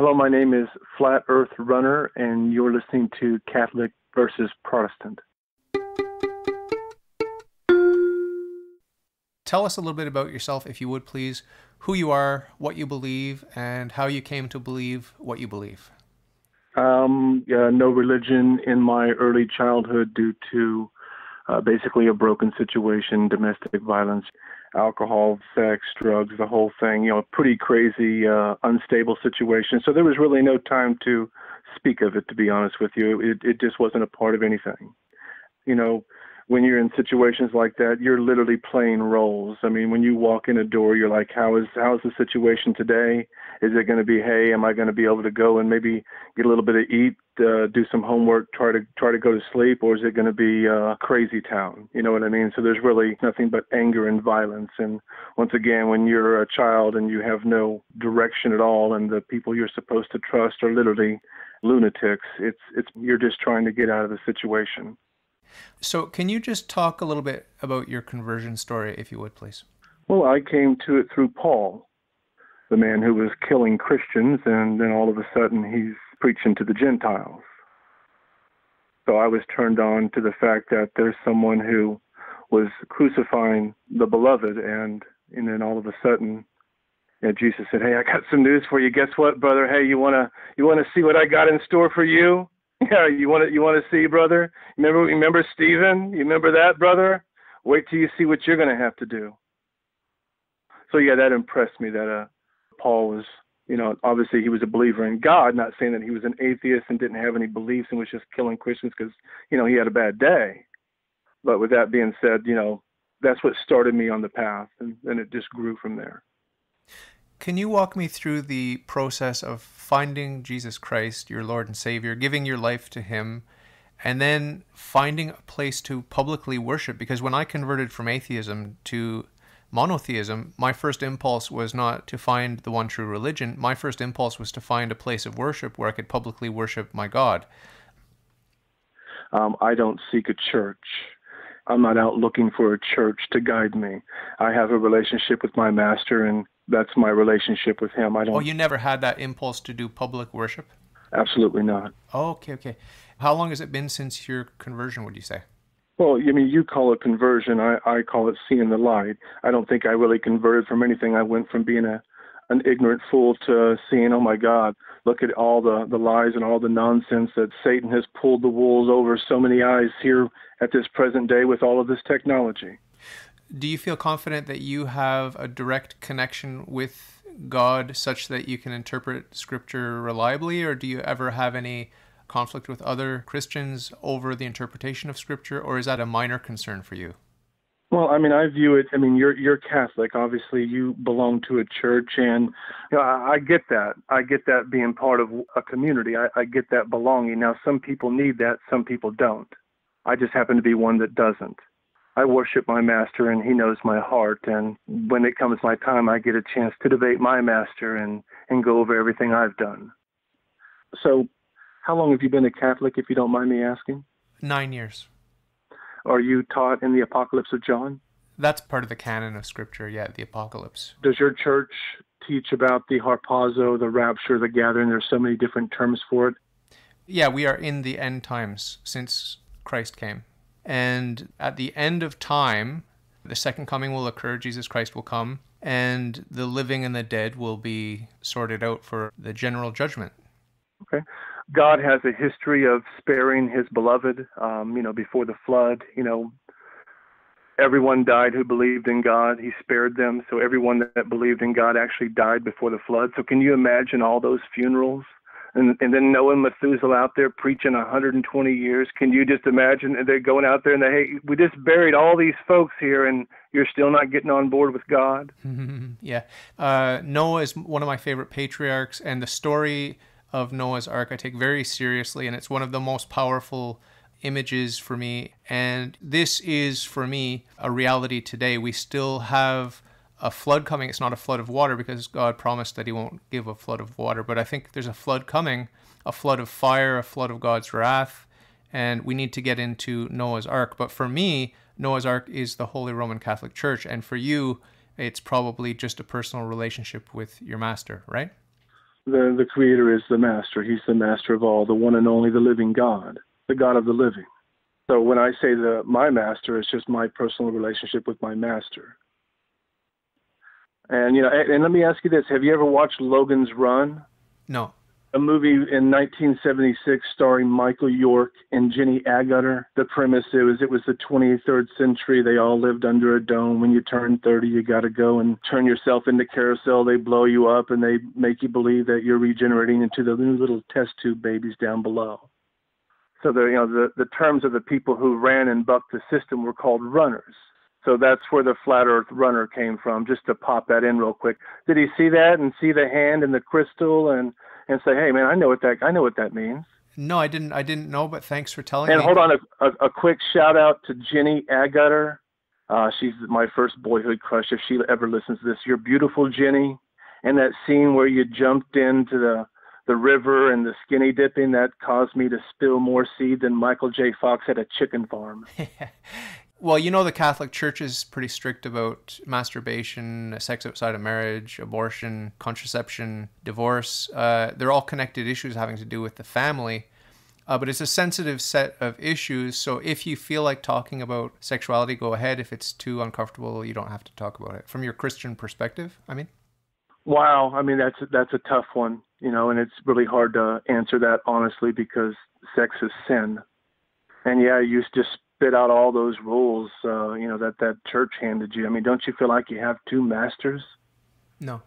Hello, my name is Flat Earth Runner, and you're listening to Catholic versus Protestant. Tell us a little bit about yourself, if you would please, who you are, what you believe, and how you came to believe what you believe. Um, yeah, no religion in my early childhood due to uh, basically a broken situation, domestic violence, alcohol, sex, drugs, the whole thing. You know, pretty crazy, uh, unstable situation. So there was really no time to speak of it. To be honest with you, it it just wasn't a part of anything. You know, when you're in situations like that, you're literally playing roles. I mean, when you walk in a door, you're like, how is how is the situation today? Is it going to be, hey, am I going to be able to go and maybe get a little bit of eat, uh, do some homework, try to try to go to sleep, or is it going to be uh, crazy town? You know what I mean? So there's really nothing but anger and violence. And once again, when you're a child and you have no direction at all, and the people you're supposed to trust are literally lunatics, it's it's you're just trying to get out of the situation. So, can you just talk a little bit about your conversion story, if you would, please? Well, I came to it through Paul, the man who was killing Christians, and then all of a sudden he's preaching to the Gentiles. So I was turned on to the fact that there's someone who was crucifying the beloved, and and then all of a sudden, Jesus said, "Hey, I got some news for you. Guess what, brother? Hey, you wanna you wanna see what I got in store for you?" Yeah, you want to you want to see, brother? Remember remember Stephen? You remember that, brother? Wait till you see what you're going to have to do. So yeah, that impressed me that uh Paul was, you know, obviously he was a believer in God, not saying that he was an atheist and didn't have any beliefs and was just killing Christians because, you know, he had a bad day. But with that being said, you know, that's what started me on the path and then it just grew from there. Can you walk me through the process of finding Jesus Christ, your Lord and Savior, giving your life to Him, and then finding a place to publicly worship? Because when I converted from atheism to monotheism, my first impulse was not to find the one true religion. My first impulse was to find a place of worship where I could publicly worship my God. Um, I don't seek a church. I'm not out looking for a church to guide me. I have a relationship with my master, and that's my relationship with him. I oh, don't. Oh, you never had that impulse to do public worship? Absolutely not. Oh, okay, okay. How long has it been since your conversion? Would you say? Well, I mean, you call it conversion. I, I call it seeing the light. I don't think I really converted from anything. I went from being a an ignorant fool to seeing, oh my God, look at all the, the lies and all the nonsense that Satan has pulled the wolves over so many eyes here at this present day with all of this technology do you feel confident that you have a direct connection with God such that you can interpret scripture reliably, or do you ever have any conflict with other Christians over the interpretation of scripture, or is that a minor concern for you? Well, I mean, I view it. I mean, you're you're Catholic. Obviously, you belong to a church, and you know, I, I get that. I get that being part of a community. I, I get that belonging. Now, some people need that. Some people don't. I just happen to be one that doesn't. I worship my master and he knows my heart. And when it comes my time, I get a chance to debate my master and, and go over everything I've done. So, how long have you been a Catholic, if you don't mind me asking? Nine years. Are you taught in the Apocalypse of John? That's part of the canon of Scripture, yeah, the Apocalypse. Does your church teach about the harpazo, the rapture, the gathering? There's so many different terms for it. Yeah, we are in the end times since Christ came. And at the end of time, the second coming will occur, Jesus Christ will come, and the living and the dead will be sorted out for the general judgment. Okay. God has a history of sparing his beloved, um, you know, before the flood. You know, everyone died who believed in God. He spared them. So everyone that believed in God actually died before the flood. So can you imagine all those funerals? And, and then Noah and Methuselah out there preaching 120 years. Can you just imagine? They're going out there and they, hey, we just buried all these folks here, and you're still not getting on board with God. yeah, uh, Noah is one of my favorite patriarchs, and the story of Noah's Ark I take very seriously, and it's one of the most powerful images for me. And this is for me a reality today. We still have a flood coming. It's not a flood of water because God promised that He won't give a flood of water. But I think there's a flood coming, a flood of fire, a flood of God's wrath, and we need to get into Noah's Ark. But for me, Noah's Ark is the Holy Roman Catholic Church, and for you, it's probably just a personal relationship with your master, right? The, the Creator is the Master. He's the Master of all, the one and only, the living God, the God of the living. So when I say the my Master, it's just my personal relationship with my Master. And you know, and, and let me ask you this: Have you ever watched Logan's Run? No a movie in 1976 starring Michael York and Jenny Agutter. The premise it was it was the 23rd century. They all lived under a dome. When you turn 30, you got to go and turn yourself into carousel. They blow you up and they make you believe that you're regenerating into the new little test tube babies down below. So the you know the the terms of the people who ran and bucked the system were called runners. So that's where the flat earth runner came from, just to pop that in real quick. Did he see that and see the hand and the crystal and and say, "Hey, man, I know what that I know what that means." No, I didn't. I didn't know, but thanks for telling and me. And hold on, a, a, a, quick shout out to Jenny Agutter. Uh, she's my first boyhood crush. If she ever listens to this, you're beautiful, Jenny. And that scene where you jumped into the the river and the skinny dipping that caused me to spill more seed than Michael J. Fox at a chicken farm. Well, you know, the Catholic Church is pretty strict about masturbation, sex outside of marriage, abortion, contraception, divorce. Uh, they're all connected issues having to do with the family. Uh, but it's a sensitive set of issues. So if you feel like talking about sexuality, go ahead. If it's too uncomfortable, you don't have to talk about it. From your Christian perspective, I mean. Wow, I mean that's that's a tough one, you know, and it's really hard to answer that honestly because sex is sin. And yeah, you just spit out all those rules, uh, you know, that that church handed you. I mean, don't you feel like you have two masters? No.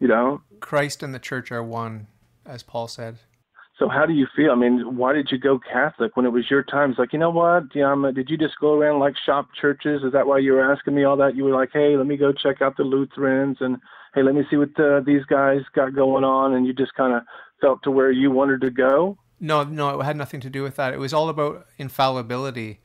You don't? Christ and the church are one, as Paul said. So how do you feel? I mean, why did you go Catholic when it was your time? It's like, you know what? Um, did you just go around like shop churches? Is that why you were asking me all that? You were like, hey, let me go check out the Lutherans and hey, let me see what uh, these guys got going on, and you just kind of felt to where you wanted to go. No, no, it had nothing to do with that. It was all about infallibility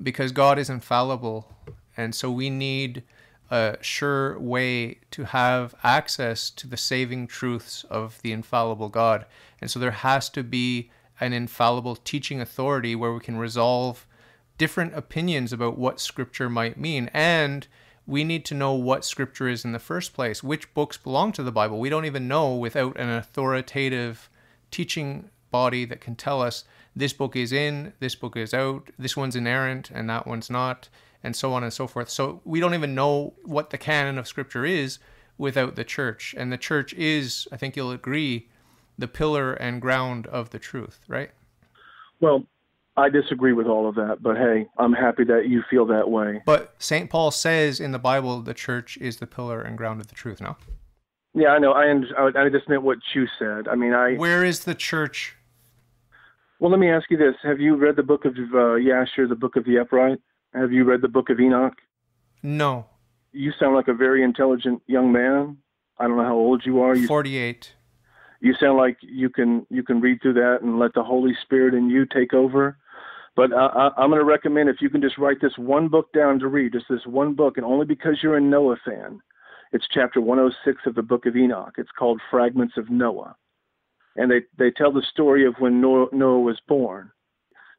because God is infallible. And so we need a sure way to have access to the saving truths of the infallible God. And so there has to be an infallible teaching authority where we can resolve different opinions about what scripture might mean. And we need to know what scripture is in the first place, which books belong to the Bible. We don't even know without an authoritative teaching body that can tell us this book is in, this book is out, this one's inerrant, and that one's not, and so on and so forth. So we don't even know what the canon of Scripture is without the church. And the church is, I think you'll agree, the pillar and ground of the truth, right? Well, I disagree with all of that, but hey, I'm happy that you feel that way. But St. Paul says in the Bible the church is the pillar and ground of the truth, no? Yeah, I know. I, I just meant what you said. I mean, I. Where is the church well, let me ask you this: Have you read the book of uh, Yasher, the book of the upright? Have you read the book of Enoch? No. You sound like a very intelligent young man. I don't know how old you are. You, Forty-eight. You sound like you can you can read through that and let the Holy Spirit in you take over. But uh, I, I'm going to recommend if you can just write this one book down to read, just this one book, and only because you're a Noah fan. It's chapter 106 of the book of Enoch. It's called Fragments of Noah and they they tell the story of when Noah, Noah was born.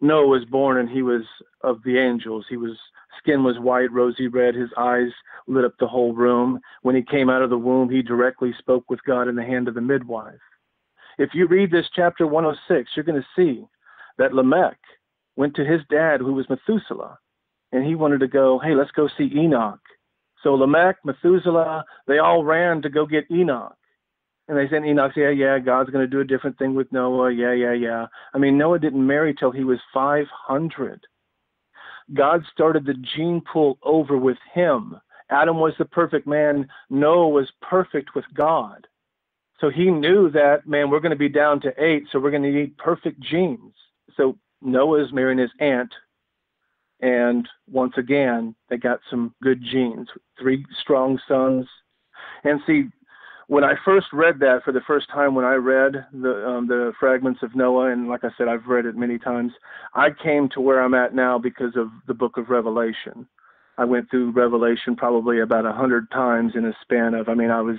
Noah was born and he was of the angels. He was skin was white, rosy red. His eyes lit up the whole room. When he came out of the womb, he directly spoke with God in the hand of the midwife. If you read this chapter 106, you're going to see that Lamech went to his dad, who was Methuselah, and he wanted to go, hey, let's go see Enoch. So Lamech, Methuselah, they all ran to go get Enoch. And they said Enoch, yeah, yeah, God's going to do a different thing with Noah. Yeah, yeah, yeah. I mean, Noah didn't marry till he was 500. God started the gene pool over with him. Adam was the perfect man. Noah was perfect with God. So he knew that, man, we're going to be down to eight, so we're going to need perfect genes. So Noah is marrying his aunt. And once again, they got some good genes, three strong sons. And see, when I first read that for the first time, when I read the um, the fragments of Noah, and like I said, I've read it many times. I came to where I'm at now because of the Book of Revelation. I went through Revelation probably about a hundred times in a span of. I mean, I was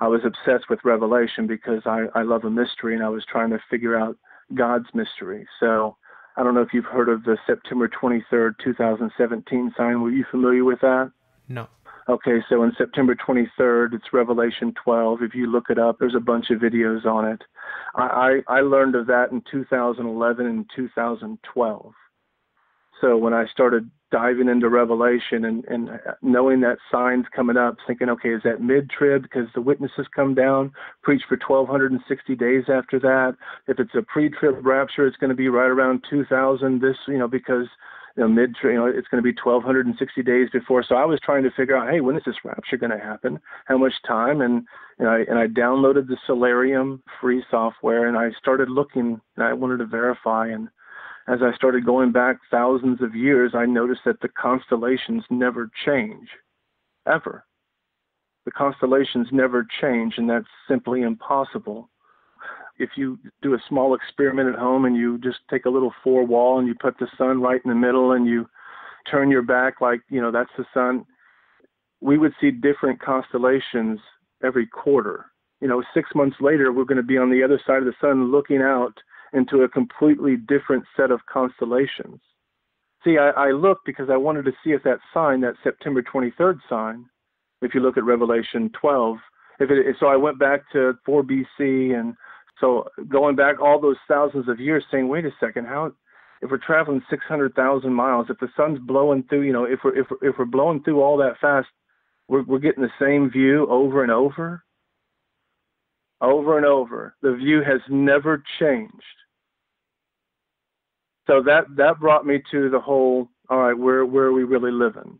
I was obsessed with Revelation because I I love a mystery, and I was trying to figure out God's mystery. So. I don't know if you've heard of the September 23rd, 2017 sign. Were you familiar with that? No. Okay, so in September 23rd, it's Revelation 12. If you look it up, there's a bunch of videos on it. I, I, I learned of that in 2011 and 2012. So when I started diving into Revelation and, and knowing that signs coming up, thinking, okay, is that mid trib? Because the witnesses come down, preach for 1,260 days after that. If it's a pre trib rapture, it's going to be right around 2,000. This, you know, because you know, mid, you know, it's going to be 1,260 days before. So I was trying to figure out, hey, when is this rapture going to happen? How much time? And and I and I downloaded the Stellarium free software and I started looking and I wanted to verify. And as I started going back thousands of years, I noticed that the constellations never change, ever. The constellations never change, and that's simply impossible if you do a small experiment at home and you just take a little four wall and you put the sun right in the middle and you turn your back like you know that's the sun we would see different constellations every quarter. You know six months later we're going to be on the other side of the sun looking out into a completely different set of constellations. See i, I looked because i wanted to see if that sign that september 23rd sign if you look at revelation 12 if it so i went back to 4 bc and so going back all those thousands of years, saying, wait a second, how if we're traveling 600,000 miles, if the sun's blowing through, you know, if we're if if we're blowing through all that fast, we're we're getting the same view over and over, over and over. The view has never changed. So that that brought me to the whole. All right, where where are we really living?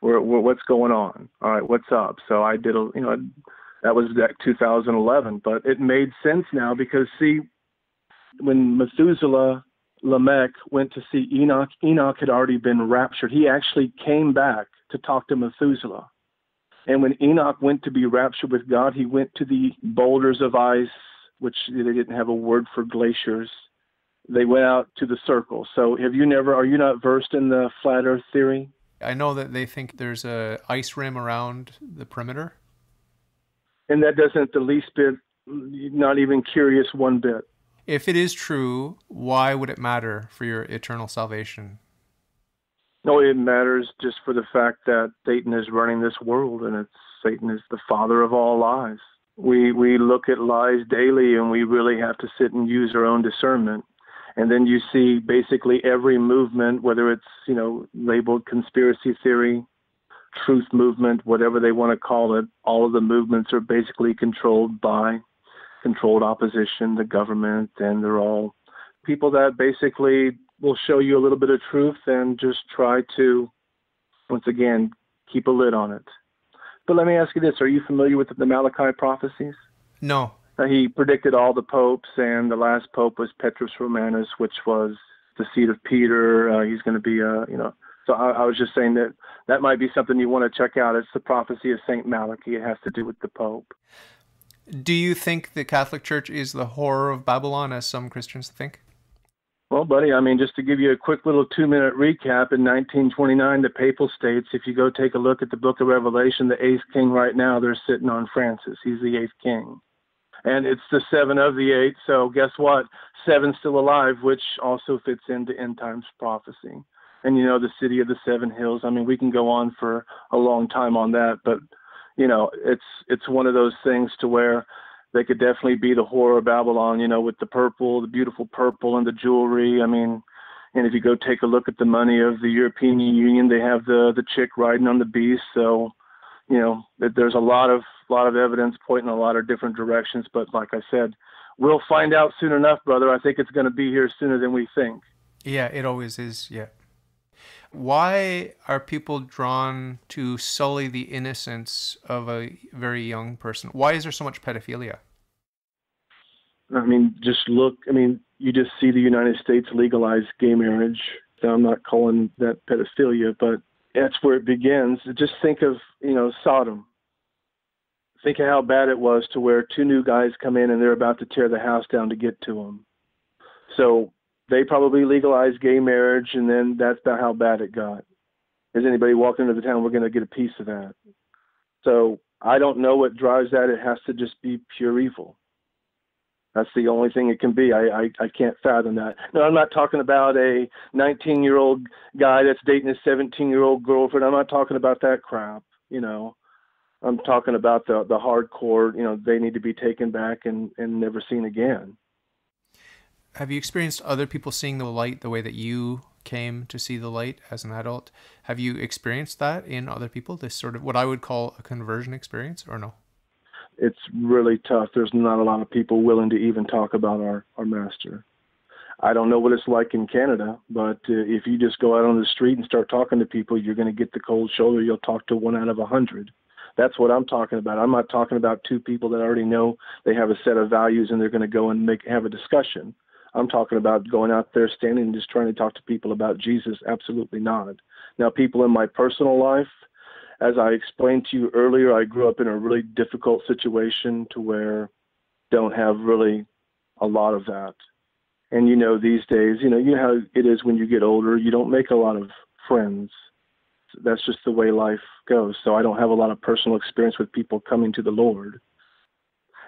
Where, where what's going on? All right, what's up? So I did a you know that was 2011, but it made sense now because see, when Methuselah Lamech went to see Enoch, Enoch had already been raptured. He actually came back to talk to Methuselah. And when Enoch went to be raptured with God, he went to the boulders of ice, which they didn't have a word for glaciers. They went out to the circle. So have you never, are you not versed in the flat earth theory? I know that they think there's a ice rim around the perimeter and that doesn't the least bit, not even curious one bit. If it is true, why would it matter for your eternal salvation? No, it matters just for the fact that Satan is running this world, and it's Satan is the father of all lies. We we look at lies daily, and we really have to sit and use our own discernment. And then you see basically every movement, whether it's you know labeled conspiracy theory, truth movement, whatever they want to call it, all of the movements are basically controlled by controlled opposition, the government, and they're all people that basically will show you a little bit of truth and just try to, once again, keep a lid on it. But let me ask you this are you familiar with the Malachi prophecies? No. Uh, he predicted all the popes, and the last pope was Petrus Romanus, which was the seat of Peter. Uh, he's going to be, a, you know, so I, I, was just saying that that might be something you want to check out. It's the prophecy of Saint Malachi. It has to do with the Pope. Do you think the Catholic Church is the horror of Babylon, as some Christians think? Well, buddy, I mean, just to give you a quick little two minute recap, in 1929, the Papal States, if you go take a look at the book of Revelation, the eighth king right now, they're sitting on Francis. He's the eighth king. And it's the seven of the eight, so guess what? Seven's still alive, which also fits into end times prophecy and you know the city of the seven hills. I mean we can go on for a long time on that but you know it's it's one of those things to where they could definitely be the horror of babylon you know with the purple the beautiful purple and the jewelry. I mean and if you go take a look at the money of the european union they have the the chick riding on the beast. So you know there's a lot of lot of evidence pointing a lot of different directions. But like i said we'll find out soon enough brother. I think it's going to be here sooner than we think. Yeah it always is. Yeah why are people drawn to sully the innocence of a very young person? Why is there so much pedophilia? I mean, just look. I mean, you just see the United States legalize gay marriage. I'm not calling that pedophilia, but that's where it begins. Just think of, you know, Sodom. Think of how bad it was to where two new guys come in and they're about to tear the house down to get to them. So they probably legalized gay marriage, and then that's about how bad it got. Is anybody walking into the town, we're going to get a piece of that. So I don't know what drives that. It has to just be pure evil. That's the only thing it can be. I, I, I can't fathom that. No, I'm not talking about a 19 year old guy that's dating a 17 year old girlfriend. I'm not talking about that crap. You know, I'm talking about the the hardcore. You know, they need to be taken back and and never seen again. Have you experienced other people seeing the light the way that you came to see the light as an adult? Have you experienced that in other people? This sort of what I would call a conversion experience, or no? It's really tough. There's not a lot of people willing to even talk about our our master. I don't know what it's like in Canada, but uh, if you just go out on the street and start talking to people, you're going to get the cold shoulder. You'll talk to one out of a hundred. That's what I'm talking about. I'm not talking about two people that already know they have a set of values and they're going to go and make have a discussion. I'm talking about going out there, standing and just trying to talk to people about Jesus. Absolutely not. Now, people in my personal life, as I explained to you earlier, I grew up in a really difficult situation to where don't have really a lot of that. And you know, these days, you know, you know how it is when you get older, you don't make a lot of friends. That's just the way life goes. So I don't have a lot of personal experience with people coming to the Lord.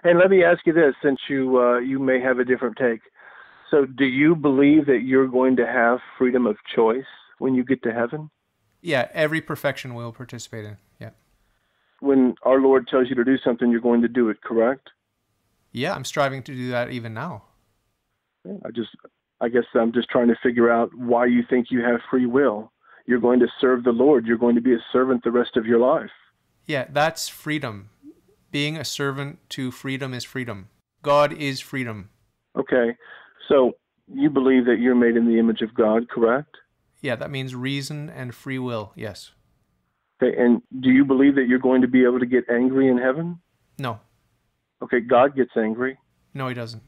And let me ask you this, since you uh, you may have a different take. So, do you believe that you're going to have freedom of choice when you get to heaven? Yeah, every perfection will participate in. Yeah. When our Lord tells you to do something, you're going to do it, correct? Yeah, I'm striving to do that even now. I just, I guess I'm just trying to figure out why you think you have free will. You're going to serve the Lord. You're going to be a servant the rest of your life. Yeah, that's freedom. Being a servant to freedom is freedom. God is freedom. Okay. So you believe that you're made in the image of God, correct? Yeah, that means reason and free will. Yes. Okay. And do you believe that you're going to be able to get angry in heaven? No. Okay. God gets angry. No, he doesn't.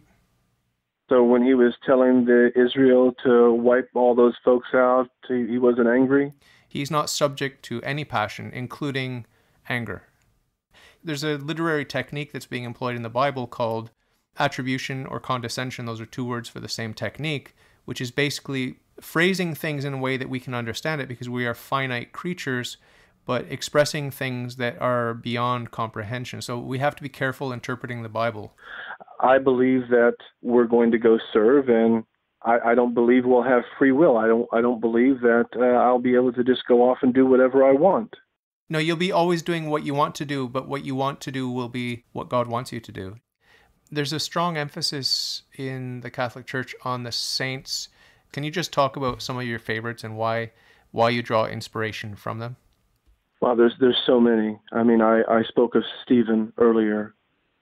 So when he was telling the Israel to wipe all those folks out, he, he wasn't angry. He's not subject to any passion, including anger. There's a literary technique that's being employed in the Bible called attribution or condescension. Those are two words for the same technique, which is basically phrasing things in a way that we can understand it because we are finite creatures, but expressing things that are beyond comprehension. So we have to be careful interpreting the Bible. I believe that we're going to go serve, and I, I don't believe we'll have free will. I don't. I don't believe that uh, I'll be able to just go off and do whatever I want. No, you'll be always doing what you want to do, but what you want to do will be what God wants you to do. There's a strong emphasis in the Catholic Church on the saints. Can you just talk about some of your favorites and why why you draw inspiration from them? Well, there's there's so many. I mean, I I spoke of Stephen earlier,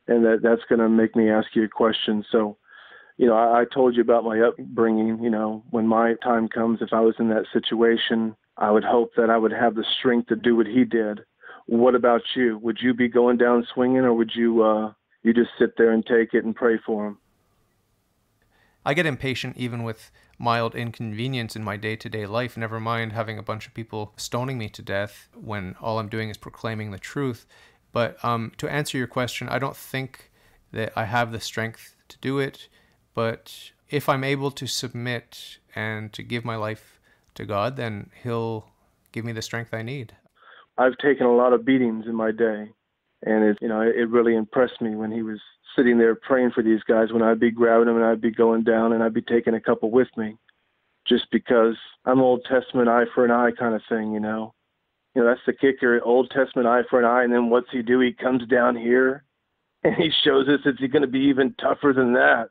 and that that's going to make me ask you a question. So, you know, I, I told you about my upbringing. You know, when my time comes, if I was in that situation, I would hope that I would have the strength to do what he did. What about you? Would you be going down swinging, or would you uh, you just sit there and take it and pray for him? I get impatient even with mild inconvenience in my day to day life, never mind having a bunch of people stoning me to death when all I'm doing is proclaiming the truth. But um, to answer your question, I don't think that I have the strength to do it. But if I'm able to submit and to give my life to God, then He'll give me the strength I need. I've taken a lot of beatings in my day, and it you know it really impressed me when he was sitting there praying for these guys. When I'd be grabbing them and I'd be going down, and I'd be taking a couple with me, just because I'm Old Testament eye for an eye kind of thing, you know you know, that's the kicker. Old Testament eye for an eye, and then what's he do? He comes down here and he shows us it's going to be even tougher than that.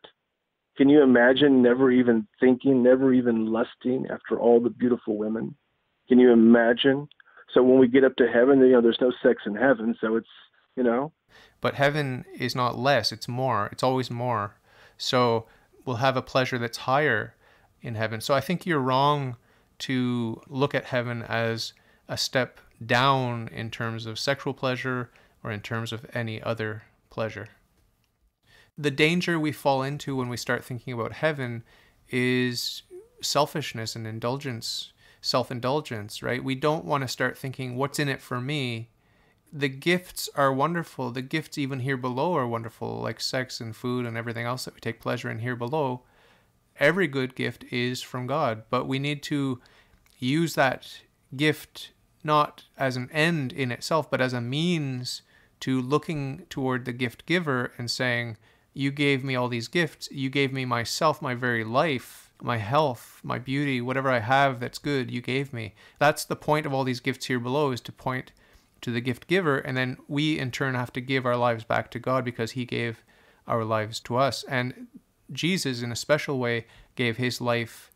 Can you imagine never even thinking, never even lusting after all the beautiful women? Can you imagine? So when we get up to heaven, you know, there's no sex in heaven, so it's, you know. But heaven is not less, it's more. It's always more. So we'll have a pleasure that's higher in heaven. So I think you're wrong to look at heaven as a step down in terms of sexual pleasure or in terms of any other pleasure. The danger we fall into when we start thinking about heaven is selfishness and indulgence, self indulgence, right? We don't want to start thinking, what's in it for me? The gifts are wonderful. The gifts, even here below, are wonderful, like sex and food and everything else that we take pleasure in here below. Every good gift is from God, but we need to use that gift not as an end in itself, but as a means to looking toward the gift giver and saying, You gave me all these gifts. You gave me myself, my very life, my health, my beauty, whatever I have that's good, you gave me. That's the point of all these gifts here below, is to point to the gift giver, and then we in turn have to give our lives back to God because He gave our lives to us. And Jesus, in a special way, gave His life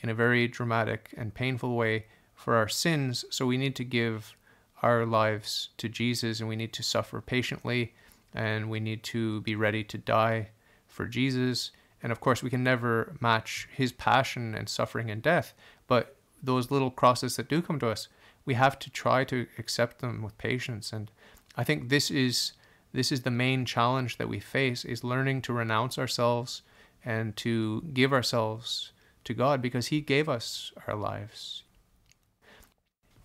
in a very dramatic and painful way for our sins. So we need to give our lives to Jesus and we need to suffer patiently and we need to be ready to die for Jesus. And of course, we can never match his passion and suffering and death, but those little crosses that do come to us, we have to try to accept them with patience. And I think this is this is the main challenge that we face is learning to renounce ourselves and to give ourselves to God because he gave us our lives.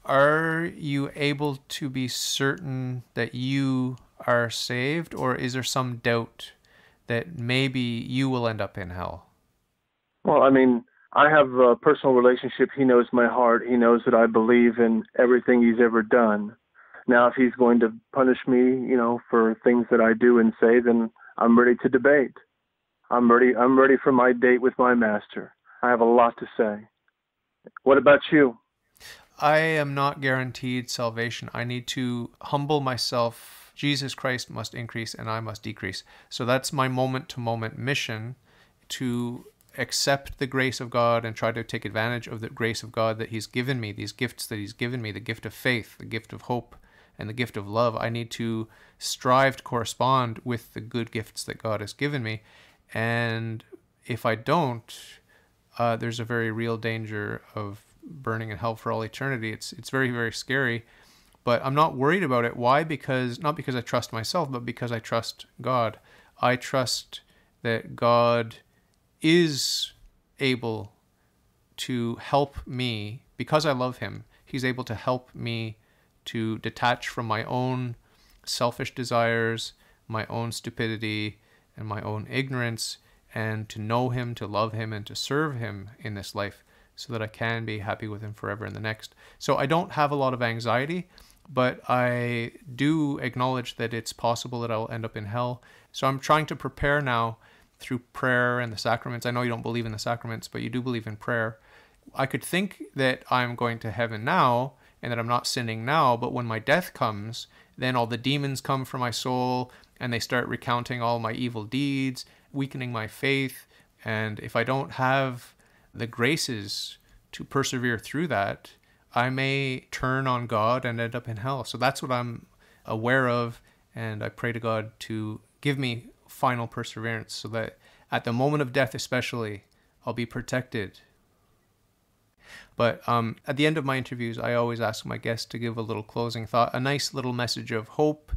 Are you able to be certain that you are saved or is there some doubt that maybe you will end up in hell? Well, I mean, I have a personal relationship. He knows my heart. He knows that I believe in everything he's ever done. Now, if he's going to punish me, you know, for things that I do and say, then I'm ready to debate. I'm ready. I'm ready for my date with my master. I have a lot to say. What about you? I am not guaranteed salvation. I need to humble myself. Jesus Christ must increase and I must decrease. So that's my moment to moment mission to accept the grace of God and try to take advantage of the grace of God that He's given me, these gifts that He's given me the gift of faith, the gift of hope, and the gift of love. I need to strive to correspond with the good gifts that God has given me. And if I don't, uh, there's a very real danger of burning in hell for all eternity. It's it's very very scary, but I'm not worried about it. Why? Because not because I trust myself, but because I trust God. I trust that God is able to help me because I love him. He's able to help me to detach from my own selfish desires, my own stupidity, and my own ignorance, and to know him, to love him, and to serve him in this life so that I can be happy with him forever in the next. So I don't have a lot of anxiety, but I do acknowledge that it's possible that I'll end up in hell. So I'm trying to prepare now through prayer and the sacraments. I know you don't believe in the sacraments, but you do believe in prayer. I could think that I'm going to heaven now and that I'm not sinning now, but when my death comes, then all the demons come for my soul and they start recounting all my evil deeds, weakening my faith. And if I don't have the graces to persevere through that, I may turn on God and end up in hell. So that's what I'm aware of. And I pray to God to give me final perseverance so that at the moment of death, especially, I'll be protected. But um, at the end of my interviews, I always ask my guests to give a little closing thought, a nice little message of hope.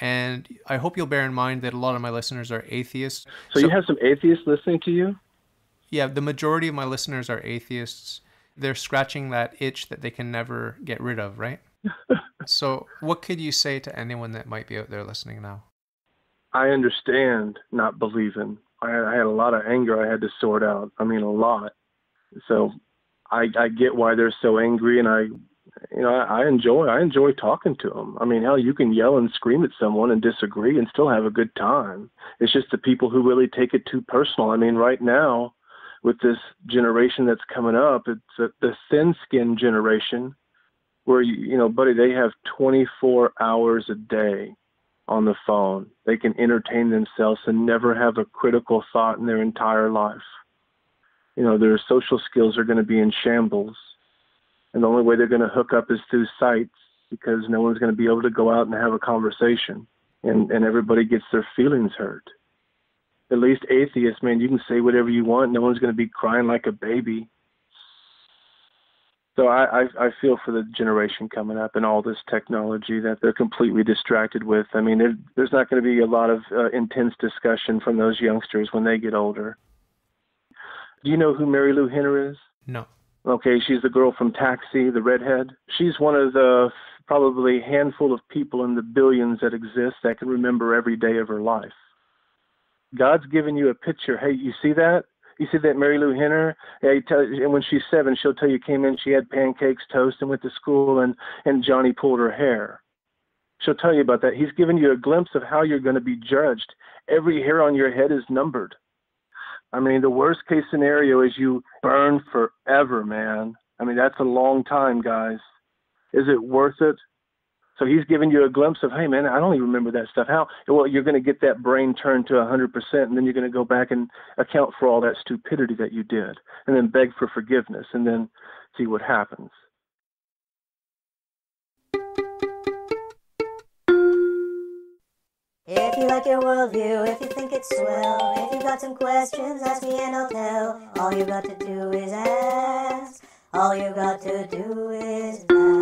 And I hope you'll bear in mind that a lot of my listeners are atheists. So, so you have some atheists listening to you? Yeah, the majority of my listeners are atheists. They're scratching that itch that they can never get rid of, right? so, what could you say to anyone that might be out there listening now? I understand not believing. I, I had a lot of anger I had to sort out. I mean, a lot. So, I I get why they're so angry, and I, you know, I, I enjoy I enjoy talking to them. I mean, hell, you can yell and scream at someone and disagree and still have a good time. It's just the people who really take it too personal. I mean, right now with this generation that's coming up. It's a, the thin skin generation where, you, you know, buddy, they have 24 hours a day on the phone. They can entertain themselves and never have a critical thought in their entire life. You know, their social skills are going to be in shambles. And the only way they're going to hook up is through sites because no one's going to be able to go out and have a conversation. And, and everybody gets their feelings hurt at least atheists, man, you can say whatever you want. No one's going to be crying like a baby. So I, I I feel for the generation coming up and all this technology that they're completely distracted with. I mean, there, there's not going to be a lot of uh, intense discussion from those youngsters when they get older. Do you know who Marilu Henner is? No. Okay, she's the girl from Taxi, the redhead. She's one of the probably handful of people in the billions that exist that can remember every day of her life. God's given you a picture. Hey, you see that? You see that Marilu Henner? Yeah, you tell, and when she's seven, she'll tell you came in, she had pancakes, toast, and went to school, and and Johnny pulled her hair. She'll tell you about that. He's given you a glimpse of how you're going to be judged. Every hair on your head is numbered. I mean, the worst case scenario is you burn forever, man. I mean, that's a long time, guys. Is it worth it? So he's giving you a glimpse of, hey man, I don't even remember that stuff. How? Well, you're going to get that brain turned to 100%, and then you're going to go back and account for all that stupidity that you did, and then beg for forgiveness, and then see what happens. If you like your worldview, if you think it's swell, if you got some questions, ask me and I'll tell. All you got to do is ask. All you got to do is ask.